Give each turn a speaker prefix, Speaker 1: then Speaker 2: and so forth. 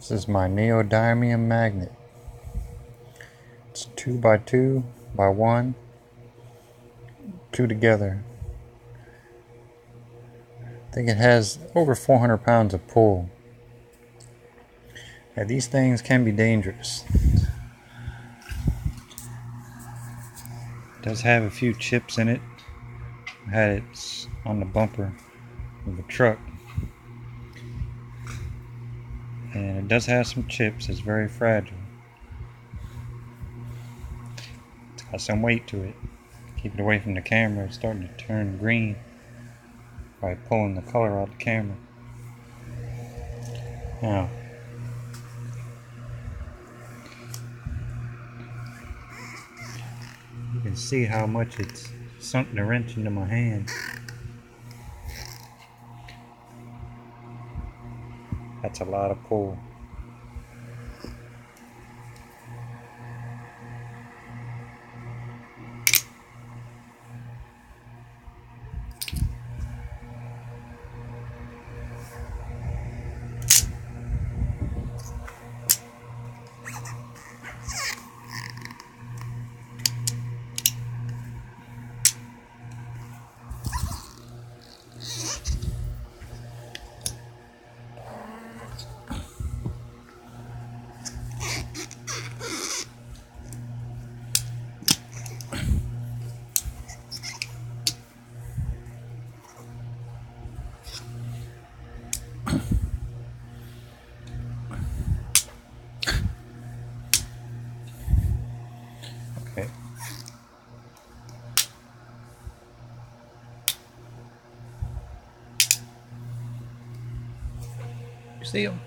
Speaker 1: This is my neodymium magnet. It's two by two by one, two together. I think it has over 400 pounds of pull. Now, these things can be dangerous. It does have a few chips in it. I had it on the bumper of the truck and it does have some chips. It's very fragile. It's got some weight to it. Keep it away from the camera. It's starting to turn green by pulling the color out of the camera. Now, you can see how much it's sunk the wrench into my hand. That's a lot of pull. Okay. You see them?